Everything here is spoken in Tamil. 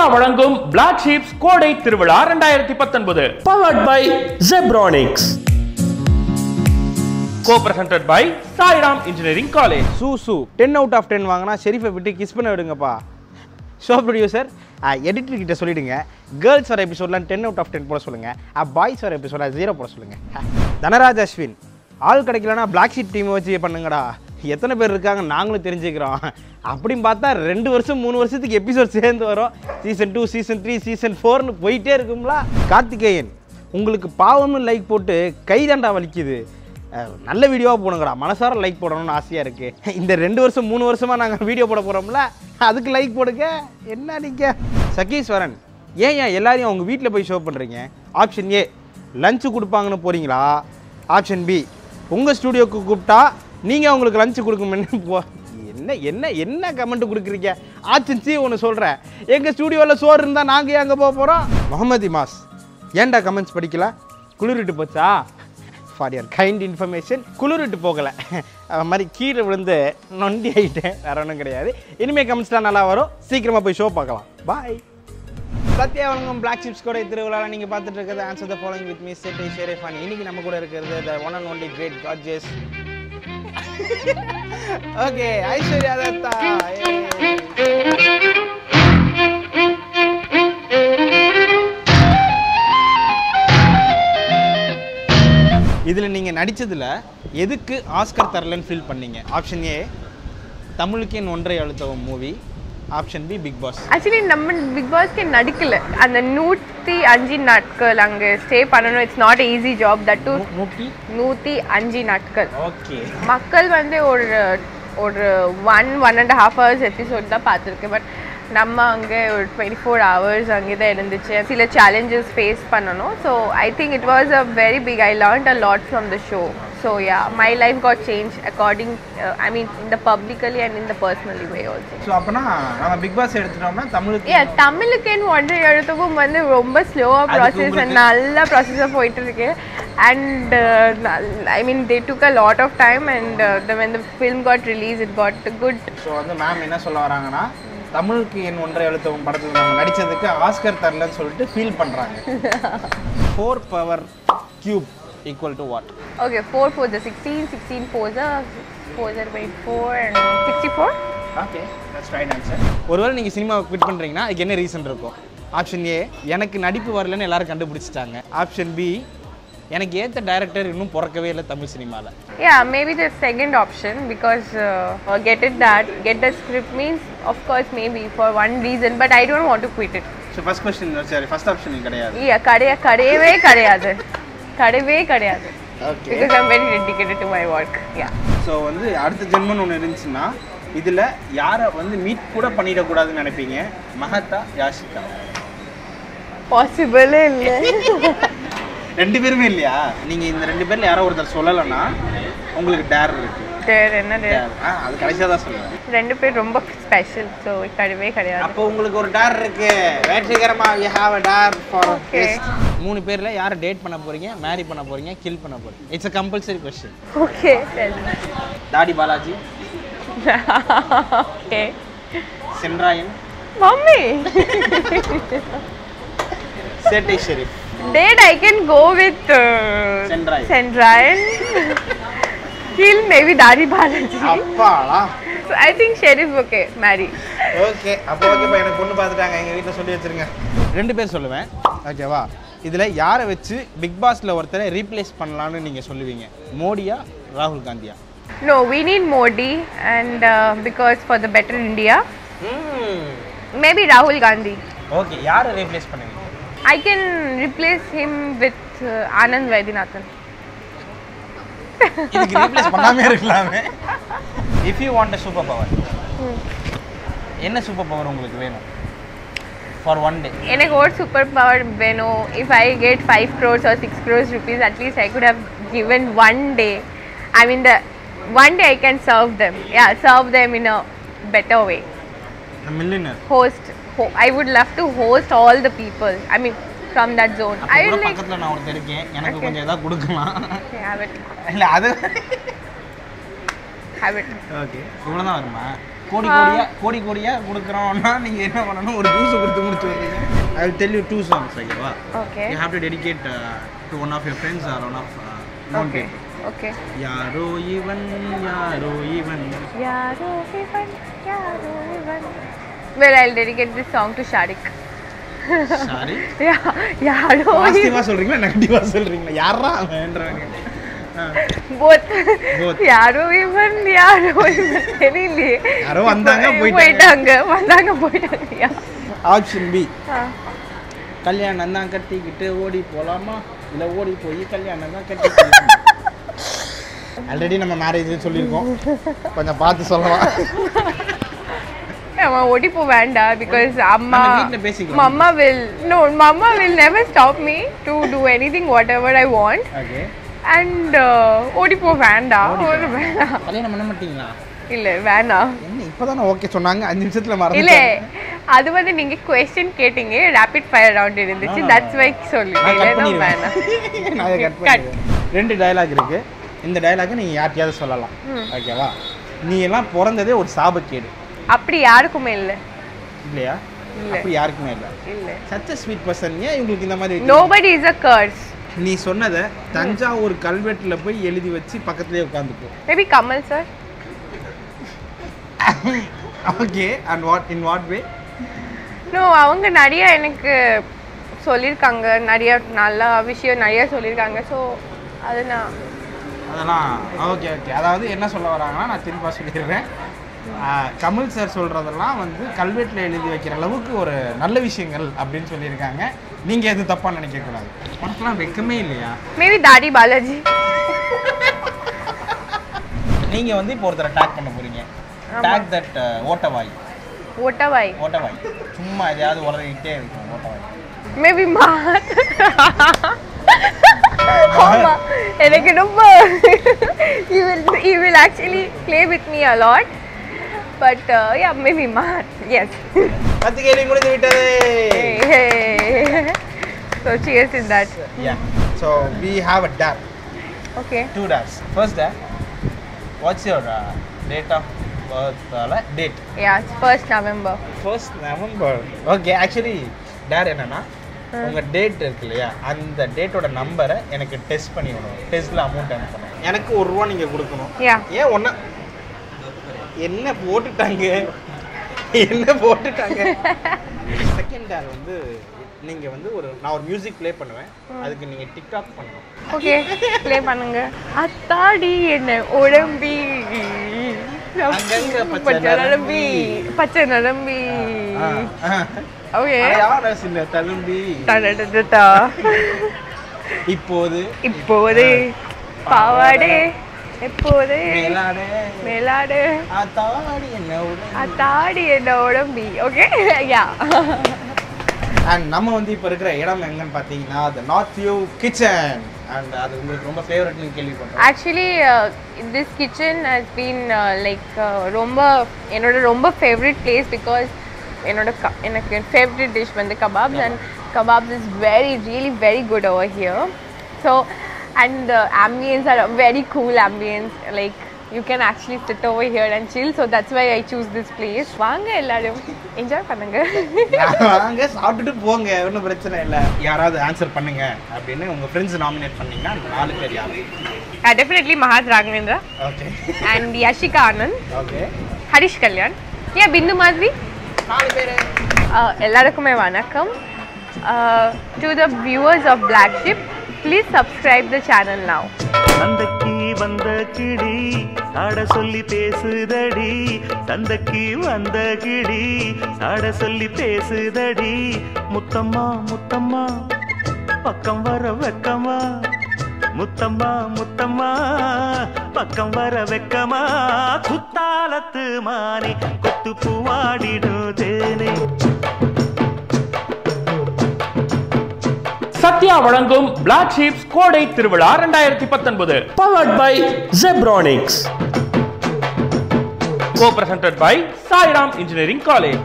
சுற்றுலா வழங்கும் பிளாக் ஷீப்ஸ் கோடை திருவிழா ரெண்டாயிரத்தி பத்தொன்பது. Powered by Zebronics. Co presented by Sairam engineering college சூ சூ. டென் அவுட் ஆஃப் டென் வாங்கினா ஷெரீஃபை விட்டு கிஸ் பண்ண விடுங்கப்பா. ஷோ ப்ரொடியூசர் எடிட்டர் கிட்ட சொல்லிடுங்க. கேர்ள்ஸ் வர எபிசோட்லாம் டென் அவுட் ஆஃப் டென் போட சொல்லுங்க. பாய்ஸ் வர எபிசோட ஜீரோ போட சொல்லுங்க. தனராஜ் அஸ்வின் ஆள் கிடைக்கலனா பிளாக் ஷீட் டீம் வச்சு பண்ணுங்கடா. எத்தனை பேர் இருக்காங்க? நாங்களும் தெரிஞ்சுக்கிறோம். அப்படின்னு பார்த்தா ரெண்டு வருஷம் மூணு வருஷத்துக்கு எபிசோட் சேர்ந்து வரும். Season two season three season ஃபோர்னு போயிட்டே இருக்கும்ல. கார்த்திகேயன் உங்களுக்கு பாவம்னு லைக் போட்டு கைதாண்டா வலிக்குது. நல்ல வீடியோவாக போடுங்கடா. மனசார லைக் போடணும்னு ஆசையாக இருக்குது இந்த ரெண்டு வருஷம் மூணு வருஷமாக நாங்கள் வீடியோ போட போகிறோம்ல அதுக்கு லைக் போடுங்க. என்ன நீங்கள் சகீஸ்வரன் ஏன் ஏன் எல்லாரையும் அவங்க வீட்டில் போய் ஷோ பண்ணுறீங்க ஆப்ஷன் ஏ லஞ்சு கொடுப்பாங்கன்னு போகிறீங்களா ஆப்ஷன் பி உங்கள் ஸ்டூடியோக்கு கூப்பிட்டா நீங்கள் அவங்களுக்கு லஞ்சு கொடுக்கணும்னு போ என்ன என்ன என்ன கமெண்ட் கொடுக்குறீங்க? ஆப்ஷன் சி ஒன்று சொல்கிறேன் எங்கள் ஸ்டூடியோவில் சோறு இருந்தால் நாங்கள் ஏன் அங்கே போக போகிறோம் முகமது இமாஸ் ஏன்டா கமெண்ட்ஸ் படிக்கல? குளிரிட்டு போச்சா? ஃபார் யர் கைண்ட் இன்ஃபர்மேஷன் குளிரிட்டு போகலை. அது மாதிரி கீழே விழுந்து நொண்டி ஆகிட்டேன் வேற ஒன்றும் கிடையாது. இனிமேல் கமெண்ட்ஸ்லாம் நல்லா வரும். சீக்கிரமாக போய் ஷோ பார்க்கலாம். பாய் சத்யா வழங்கும் பிளாக் சிப்ஸ் கூட திருவிழாவில் நீங்கள் பார்த்துட்டு இருக்கிறது answer the following with me set ஷெரேஃபான் இன்னைக்கு நம்ம கூட இருக்கிறது the one and only great gorgeous okay Aishwarya Dutta இதில் நீங்கள் நடித்ததில் எதுக்கு ஆஸ்கர் தரலன்னு ஃபீல் பண்ணீங்க? ஆப்ஷன் ஏ தமிழுக்கேன் ஒன்றை அழுத்தவும் movie option B Bigg Boss actually நம்ம பிக் பாஸ்க்கு நடிக்கல. அந்த நூற்றி அஞ்சு நாட்கள் அங்கே ஸ்டே பண்ணணும். It's not easy job that to நூற்றி நூற்றி அஞ்சு நாட்கள். ஓகே. மக்கள் வந்து ஒரு ஒரு one one and half hours episode தான் பார்த்துருக்கேன். பட் நம்ம அங்கே ஒரு டுவெண்ட்டி ஃபோர் ஹவர்ஸ் அங்கே தான் இருந்துச்சு. சில சேலஞ்சஸ் ஃபேஸ் பண்ணணும். So I think it was a very big I learnt a lot from the show so yeah my life got change according I mean இந்த பப்ளிக்கலி அண்ட் இந்த பர்சனலி வே ஆல்சோ ஸோ அப்போனா நம்ம பிக் பாஸ் எடுத்துட்டோம்னா தமிழுக்கு ஏ தமிழுக்குன்னு ஒன்றை எழுத்துக்கும் வந்து ரொம்ப ஸ்லோவாக ப்ராசஸ் உங்களுக்கு- நல்ல ப்ராசஸாக போயிட்டு இருக்கு and I mean they took a lot of time and when the film got released it got good so வந்து மேம் என்ன சொல்ல வராங்கன்னா தமிழுக்கு என் ஒன்றை எழுத்தவும் படத்தில் நம்ம நடித்ததுக்கு ஆஸ்கர் தரலன்னு சொல்லிட்டு ஃபீல் பண்ணுறாங்க four power cube to what okay four four the sixteen sixteen four the four the twenty four and sixty four okay that's right answer ஒருவேளை நீங்கள் சினிமாவை குவிட் பண்ணுறீங்கன்னா அதுக்கு என்ன ரீசன் இருக்கும்? ஆப்ஷன் ஏ எனக்கு நடிப்பு வரலன்னு எல்லாரும் கண்டுபிடிச்சிட்டாங்க. ஆப்ஷன் பி எனக்கு ஏற்ற டைரக்டர் இன்னும் பிறக்கவே இல்லை தமிழ் சினிமாவில் Yeah, maybe the second option because uh, get it that get the script means of course maybe for one reason, but I don't want to quit it. So first question சரி ஃபஸ்ட் ஆப்ஷன் கிடையாது. Yeah, கடைய கடையவே கிடையாது. கடையவே கிடையாது. Very dedicated to my work. Yeah. So வந்து அடுத்த ஜென்மன் ஒன்று இருந்துச்சுன்னா இதில் யாரை வந்து மீட் கூட பண்ணிடக்கூடாதுன்னு நினைப்பீங்க? மகத்தா யாஷிகா? Possible இல்லை. ரெண்டு பேருமே இல்லையா? நீங்கள் இந்த ரெண்டு பேரில் யாரோ ஒருத்தர் சொல்லலைன்னா உங்களுக்கு டேர் இருக்கு. Dare என்ன. ஆ அது கடைசியாக தான் சொல்லுவேன். ரெண்டு பேர் ரொம்ப ஸ்பெஷல் ஸோ கிடையவே கிடையாது. அப்போ உங்களுக்கு ஒரு டேர் இருக்கு. வெற்றிகரமா you have a dare for. மூணு பேர்ல யாரை டேட் பண்ண போறீங்க மேரி பண்ண போறீங்க கில் பண்ண போறீங்க? It's a compulsory question okay Thaadi Balaji. Okay Senrayan mummy! சேட்டை Sharif Date I can go with uh, Sendrayan. Kill maybe Dari Balaji. அப்பாடா So I think Sheriff okay, marry. Okay அப்போ ஓகேப்பா எனக்கு பொண்ணு பார்த்துட்டாங்க எங்கள் வீட்டில் சொல்லி வச்சிருங்க ரெண்டு பேர் சொல்லுவேன் ஓகேவா இதில் யாரை வச்சு பிக் பாஸ்ல ஒருத்தரை ரீப்ளேஸ் பண்ணலாம்னு நீங்கள் சொல்லுவீங்க மோடியா ராகுல் காந்தியா No, we need Modi and uh, because for the better India, maybe Rahul Gandhi. Okay யாரை ரீப்ளேஸ் பண்ணுவீங்க I can replace him with uh, Anand Vaidyanathan. இதுக்கு ரீப்ளேஸ் பண்ணாமே இருக்கலாமே. If you want a super power என்ன சூப்பர் பவர் உங்களுக்கு வேணும்? ஃபார் ஒன் டே எனக்கு ஒரு சூப்பர் பவர் வேணும். If I get five crores or six crores rupees at least I could have given one day I mean the one day I can serve them yeah serve them in a better way millionaire host ho- I would love to host all the people. I mean, from that zone. அப்போ I கூட will like பக்கத்துல நான் ஒருத்தர் இருக்கேன். எனக்கு. கொஞ்சம் ஏதாவது கொடுக்கலாம் இல்ல அது it. ஓகே இவ்வளோ தான் வருமா? கோடி கோடியா கோடி கோடியா கொடுக்குறோம்னா நீங்க என்ன பண்ணணும்? ஒரு ஜூஸ் கொடுத்து முடிச்சு வருவீங்க I will tell you two songs ஓகேவா okay you have to dedicate to one of your friends or one of okay okay யாரோ இவன் யாரோ இவன். யாரோ இவன் யாரோ இவன். Well, I'll dedicate this song to Sharik. Sorry யாரோ பாசிட்டிவா சொல்றீங்களா? நெகட்டிவா சொல்றீங்களா? யாரா. Both. யாரோ இவன் யாரோ இவன். தெரியலையே. யாரோ வந்தாங்க, போயிட்டாங்க. வந்தாங்க போயிட்டாங்க. Option B. கல்யாணம் தான் கட்டிக்கிட்டு ஓடி போலாமா? இல்ல ஓடி போய் கல்யாணம் தான் கட்டி ஆல்ரெடி நம்ம மேரேஜ் சொல்லியிருக்கோம். கொஞ்சம் பார்த்து சொல்லலாம் அவன் ஓடி போ வேண்டாம் பிகாஸ் அம்மா. Mamma will no mamma will never stop me to do anything whatever I want and ஓடி போ வேண்டாம் ஒரு வேண்டாம். கல்யாணம் பண்ண மாட்டீங்களா? இல்ல வேணாம் இப்போதானே ஓகே சொன்னாங்க அஞ்சு நிமிஷத்துல இல்ல மறந்து அது வந்து நீங்க கொஸ்டின் கேட்டீங்க ரேபிட் ஃபயர் ரவுண்ட் இருந்துச்சு தட்ஸ் வை கட் இல்லைன்னா வேணாம் கட் ரெண்டு டயலாக் இருக்கு. இந்த டயலாக நீங்க யார்ட்டையாவது சொல்லலாம். ஓகேவா நீ எல்லாம் பிறந்ததே ஒரு சாபக்கேடு. அப்படி யாருக்குமே இல்ல. இல்லையா? இல்ல. அப்படி யாருக்குமே இல்லை. இல்ல. சச்ச ஸ்வீட் பர்சன் ஏன் இவங்களுக்கு இந்த மாதிரி நோபடி இஸ் அ கர்ஸ் நீ சொன்னதை தஞ்சாவூர் கல்வெட்டுல போய் எழுதி வச்சு பக்கத்துலயே உட்காந்துக்கோ. Maybe Kamal sir okay and what in what way no அவங்க நிறைய எனக்கு சொல்லியிருக்காங்க நிறைய நல்ல விஷயம் நிறைய சொல்லியிருக்காங்க ஸோ அது நான் அதெல்லாம் ஓகே ஓகே அதாவது என்ன சொல்ல வராங்கன்னா நான் திரும்ப சொல்லிடுறேன். கமல் சார் சொல்றதெல்லாம் வந்து கல்வெட்டில் எழுதி வைக்கிற அளவுக்கு ஒரு நல்ல விஷயங்கள் அப்படின்னு சொல்லியிருக்காங்க. நீங்க எதுவும் தப்பா நினைக்க கூடாது. உனக்குலாம் வெக்கமே இல்லையா? மேபி தாடி பாலாஜி நீங்க வந்து இப்போ ஒருத்தரை டேக் பண்ண போறீங்க. டேக் தட் ஓட்டவாய். ஒட்டவாய் ஓட்டவாய். சும்மா எதையாவது உலகிட்டே இருக்கும் ஓட்டவாய். மேபி ஆமா. எனக்கு ரொம்ப he will actually play with me a uh, yeah maybe math yes பத்து கேள்வி முடிந்து விட்டது that Yeah. So we have a dab, okay two dabs. First dab, what's your uh, date of birth? Uh, date. yeah it's first november First November. Okay, actually, dad என்னன்னா உங்க டேட் இருக்கு இல்லையா அந்த டேட்டோட நம்பரை எனக்கு டெஸ்ட் பண்ணி விடணும் டெஸ்ட்ல அமௌண்ட் அனுப்பணும் எனக்கு ஒரு ரூபா நீங்க கொடுக்கணும் ஏன் ஒன்ன என்ன போட்டுட்டாங்க? என்ன போட்டுட்டாங்க? செகண்ட் டேர் வந்து நீங்க வந்து ஒரு நான் ஒரு மியூசிக் ப்ளே பண்ணுவேன். அதுக்கு நீங்க டிக்டாக் பண்ணணும் ஓகே ப்ளே பண்ணுங்க. அத்தாடி என்ன உடம்பி. பச்சை நரம்பி பச்சை நரம்பி ஓகே சின்ன தழும்பி. இப்போது. இப்போது பாவாடே. எப்போது? மேலாடே. அத்தாடி என்ன உடம்பி? ஓகே யா அண்ட் நம்ம வந்து இப்போ இருக்கிற இடம் எங்கன்னு பார்த்தீங்கன்னா the north view kitchen and அது உங்களுக்கு ரொம்ப ஃபேவரட்னு கேள்விப்பட்டோம் actually this kitchen has been like ரொம்ப என்னோட ரொம்ப ஃபேவரட் பிளேஸ் பிகாஸ் என்னோட க எனக்கு ஃபேவரட் டிஷ் வந்து kebabs and kebabs is very really very good over here so and the ambience are very cool ambience like you can actually sit over here and chill so that's why I choose this place வாங்க எல்லாரும். என்ஜாய் பண்ணுங்க. வாங்க சாப்பிட்டுட்டு போங்க. ஒன்றும் பிரச்சனை இல்லை. யாராவது ஆன்சர் பண்ணுங்க அப்படின்னு உங்க ஃப்ரெண்ட்ஸ் நாமினேட் பண்ணீங்கன்னா நாலு பேர் யாரு? Definitely Mahat Raghavendra okay and Yashika Anand okay Harish Kalyan ஏன் பிந்து மாதிரி நாலு பேர். Uh, எல்லாருக்குமே வணக்கம். To the viewers of Black Sheep please subscribe the channel now சந்தைக்கு வந்த கிளி சாட சொல்லி பேசுதடி. சந்தைக்கு வந்த கிளி சாட சொல்லி பேசுதடி. முத்தம்மா முத்தம்மா பக்கம் வர வெக்கமா? முத்தம்மா முத்தம்மா பக்கம் வர வெக்கமா? குத்தாலத்து மானே கொத்து பூவாடிடும் தேனே இந்தியா வழங்கும் பிளாக் ஷீப்ஸ் கோடை திருவிழா ரெண்டாயிரத்தி பத்தொன்பது. Powered by Zebronics co presented by Sairam engineering college